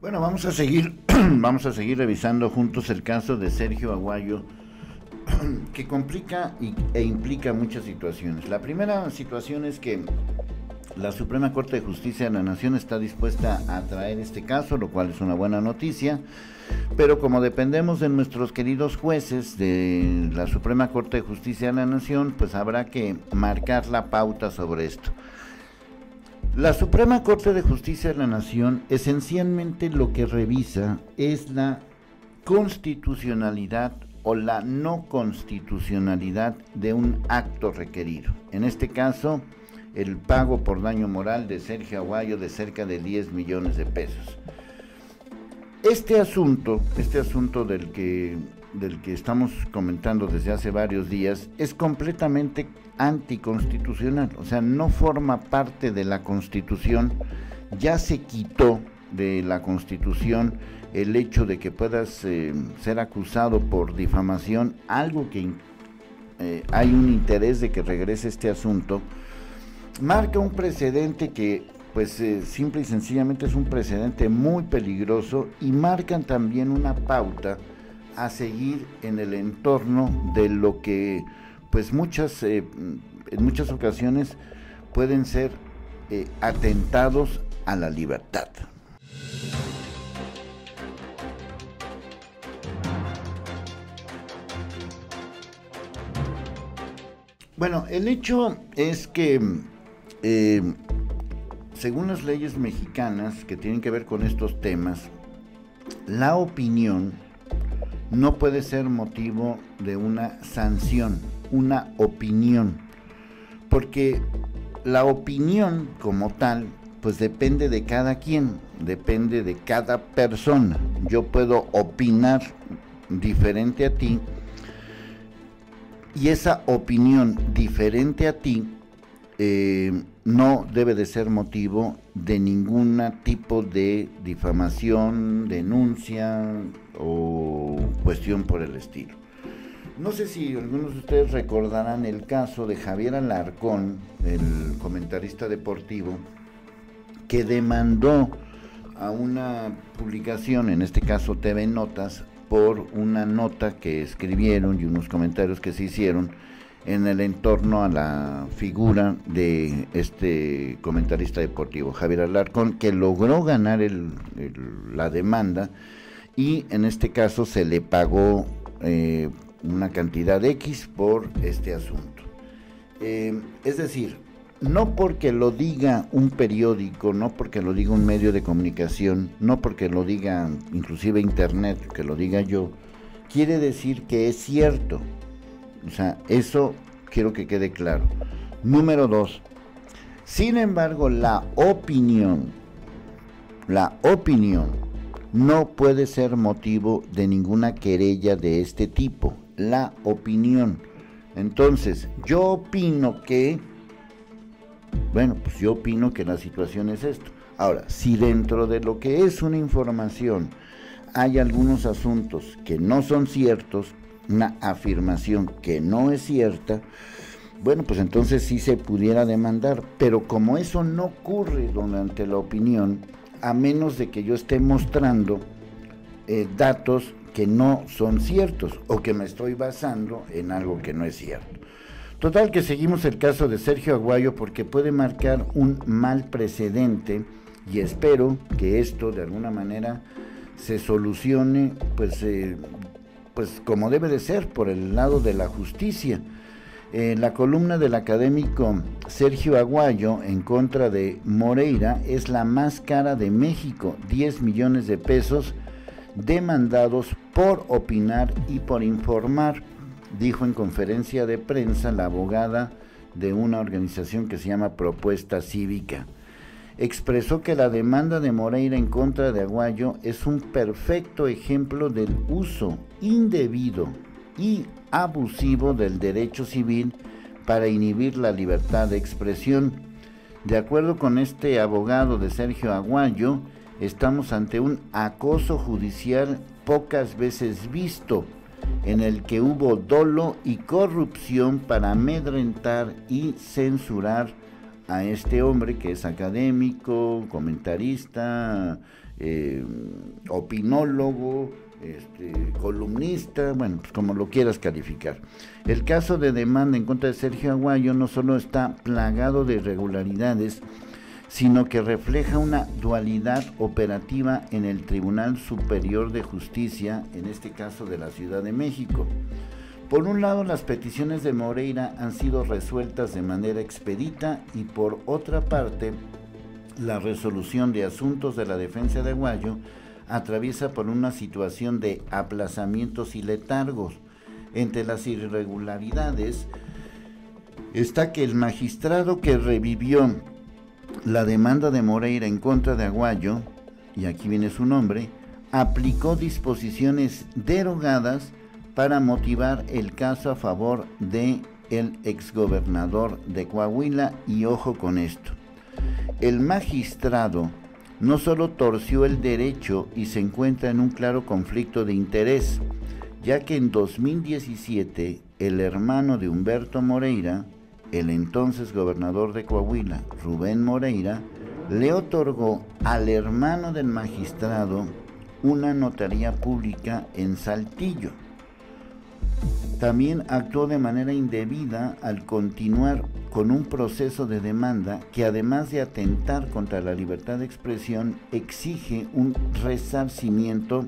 Bueno, vamos a seguir, vamos a seguir revisando juntos el caso de Sergio Aguayo, que complica e implica muchas situaciones. La primera situación es que la Suprema Corte de Justicia de la Nación está dispuesta a traer este caso, lo cual es una buena noticia, pero como dependemos de nuestros queridos jueces de la Suprema Corte de Justicia de la Nación, pues habrá que marcar la pauta sobre esto. La Suprema Corte de Justicia de la Nación esencialmente lo que revisa es la constitucionalidad o la no constitucionalidad de un acto requerido. En este caso, el pago por daño moral de Sergio Aguayo de cerca de 10 millones de pesos. Este asunto, este asunto del que, del que estamos comentando desde hace varios días, es completamente anticonstitucional, o sea, no forma parte de la Constitución, ya se quitó de la Constitución el hecho de que puedas eh, ser acusado por difamación, algo que eh, hay un interés de que regrese este asunto, marca un precedente que pues eh, simple y sencillamente es un precedente muy peligroso y marcan también una pauta a seguir en el entorno de lo que pues muchas, eh, en muchas ocasiones pueden ser eh, atentados a la libertad. Bueno, el hecho es que, eh, según las leyes mexicanas que tienen que ver con estos temas, la opinión no puede ser motivo de una sanción una opinión, porque la opinión como tal, pues depende de cada quien, depende de cada persona. Yo puedo opinar diferente a ti y esa opinión diferente a ti eh, no debe de ser motivo de ningún tipo de difamación, denuncia o cuestión por el estilo. No sé si algunos de ustedes recordarán el caso de Javier Alarcón, el comentarista deportivo, que demandó a una publicación, en este caso TV Notas, por una nota que escribieron y unos comentarios que se hicieron en el entorno a la figura de este comentarista deportivo, Javier Alarcón, que logró ganar la demanda y en este caso se le pagó eh, una cantidad X por este asunto. Eh, es decir, no porque lo diga un periódico, no porque lo diga un medio de comunicación, no porque lo diga inclusive internet, que lo diga yo, quiere decir que es cierto. O sea, eso quiero que quede claro. Número dos, sin embargo, la opinión, la opinión no puede ser motivo de ninguna querella de este tipo la opinión. Entonces, yo opino que, bueno, pues yo opino que la situación es esto. Ahora, si dentro de lo que es una información hay algunos asuntos que no son ciertos, una afirmación que no es cierta, bueno, pues entonces sí se pudiera demandar. Pero como eso no ocurre durante la opinión, a menos de que yo esté mostrando eh, datos que no son ciertos o que me estoy basando en algo que no es cierto. Total que seguimos el caso de Sergio Aguayo porque puede marcar un mal precedente y espero que esto de alguna manera se solucione pues, eh, pues como debe de ser por el lado de la justicia. la columna del académico Sergio Aguayo en contra de Moreira es la más cara de México, 10 millones de pesos demandados por opinar y por informar, dijo en conferencia de prensa la abogada de una organización que se llama Propuesta Cívica. Expresó que la demanda de Moreira en contra de Aguayo es un perfecto ejemplo del uso indebido y abusivo del derecho civil para inhibir la libertad de expresión. De acuerdo con este abogado de Sergio Aguayo, estamos ante un acoso judicial pocas veces visto, en el que hubo dolo y corrupción para amedrentar y censurar a este hombre que es académico, comentarista, eh, opinólogo, este, columnista, bueno, pues como lo quieras calificar. El caso de demanda en contra de Sergio Aguayo no solo está plagado de irregularidades, sino que refleja una dualidad operativa en el Tribunal Superior de Justicia, en este caso de la Ciudad de México. Por un lado, las peticiones de Moreira han sido resueltas de manera expedita y por otra parte, la resolución de asuntos de la defensa de Aguayo atraviesa por una situación de aplazamientos y letargos. Entre las irregularidades está que el magistrado que revivió la demanda de Moreira en contra de Aguayo, y aquí viene su nombre, aplicó disposiciones derogadas para motivar el caso a favor de el exgobernador de Coahuila y ojo con esto. El magistrado no solo torció el derecho y se encuentra en un claro conflicto de interés, ya que en 2017 el hermano de Humberto Moreira, el entonces gobernador de Coahuila, Rubén Moreira, le otorgó al hermano del magistrado una notaría pública en Saltillo. También actuó de manera indebida al continuar con un proceso de demanda que además de atentar contra la libertad de expresión exige un resarcimiento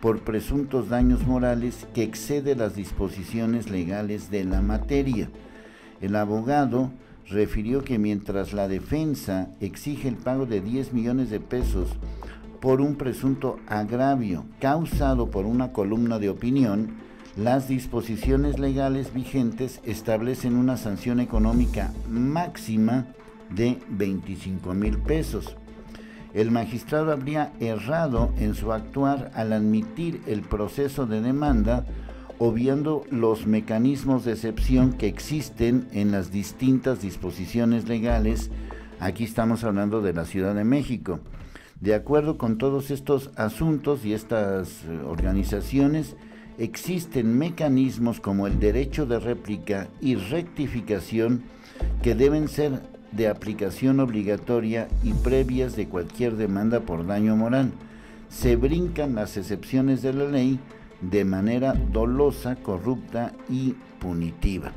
por presuntos daños morales que excede las disposiciones legales de la materia. El abogado refirió que mientras la defensa exige el pago de 10 millones de pesos por un presunto agravio causado por una columna de opinión, las disposiciones legales vigentes establecen una sanción económica máxima de 25 mil pesos. El magistrado habría errado en su actuar al admitir el proceso de demanda obviando los mecanismos de excepción que existen en las distintas disposiciones legales. Aquí estamos hablando de la Ciudad de México. De acuerdo con todos estos asuntos y estas eh, organizaciones, existen mecanismos como el derecho de réplica y rectificación que deben ser de aplicación obligatoria y previas de cualquier demanda por daño moral. Se brincan las excepciones de la ley de manera dolosa, corrupta y punitiva.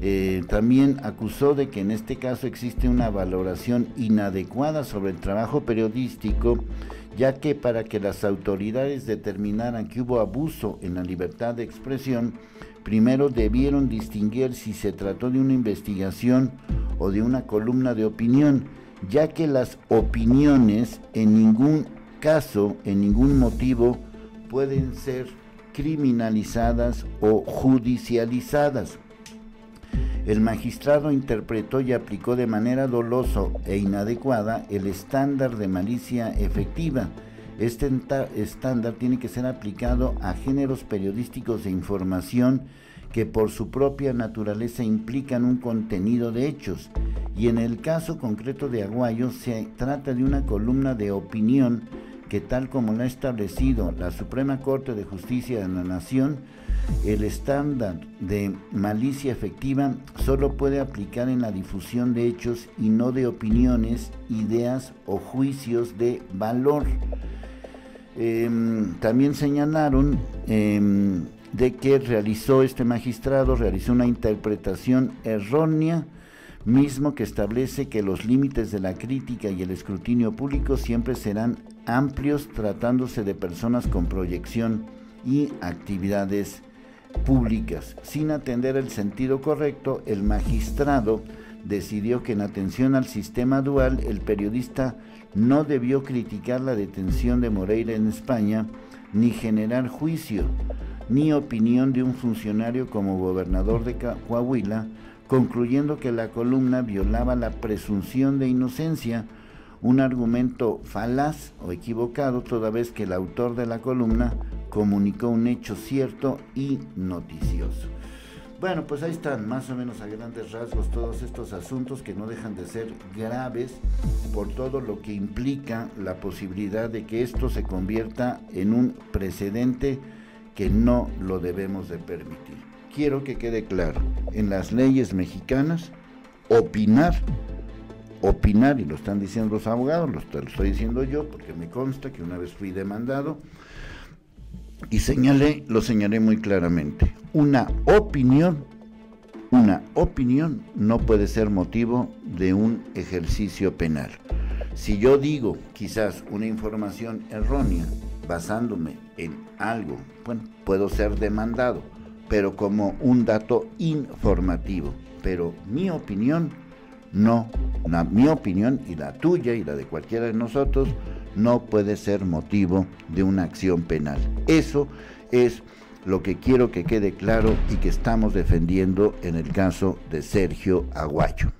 Eh, también acusó de que en este caso existe una valoración inadecuada sobre el trabajo periodístico, ya que para que las autoridades determinaran que hubo abuso en la libertad de expresión, primero debieron distinguir si se trató de una investigación o de una columna de opinión, ya que las opiniones en ningún caso, en ningún motivo, pueden ser criminalizadas o judicializadas. El magistrado interpretó y aplicó de manera doloso e inadecuada el estándar de malicia efectiva. Este estándar tiene que ser aplicado a géneros periodísticos de información que por su propia naturaleza implican un contenido de hechos. Y en el caso concreto de Aguayo se trata de una columna de opinión que tal como lo ha establecido la Suprema Corte de Justicia de la Nación, el estándar de malicia efectiva solo puede aplicar en la difusión de hechos y no de opiniones, ideas o juicios de valor. Em, también señalaron em, de que realizó este magistrado, realizó una interpretación errónea mismo que establece que los límites de la crítica y el escrutinio público siempre serán amplios tratándose de personas con proyección y actividades públicas. Sin atender el sentido correcto, el magistrado decidió que en atención al sistema dual, el periodista no debió criticar la detención de Moreira en España, ni generar juicio, ni opinión de un funcionario como gobernador de Coahuila, concluyendo que la columna violaba la presunción de inocencia, un argumento falaz o equivocado toda vez que el autor de la columna comunicó un hecho cierto y noticioso. Bueno, pues ahí están más o menos a grandes rasgos todos estos asuntos que no dejan de ser graves por todo lo que implica la posibilidad de que esto se convierta en un precedente que no lo debemos de permitir quiero que quede claro, en las leyes mexicanas, opinar opinar, y lo están diciendo los abogados, lo, lo estoy diciendo yo, porque me consta que una vez fui demandado, y señalé, lo señalé muy claramente, una opinión, una opinión no puede ser motivo de un ejercicio penal. Si yo digo quizás una información errónea basándome en algo, bueno, puedo ser demandado, pero como un dato informativo. Pero mi opinión no, mi opinión y la tuya y la de cualquiera de nosotros no puede ser motivo de una acción penal. Eso es lo que quiero que quede claro y que estamos defendiendo en el caso de Sergio Aguayo.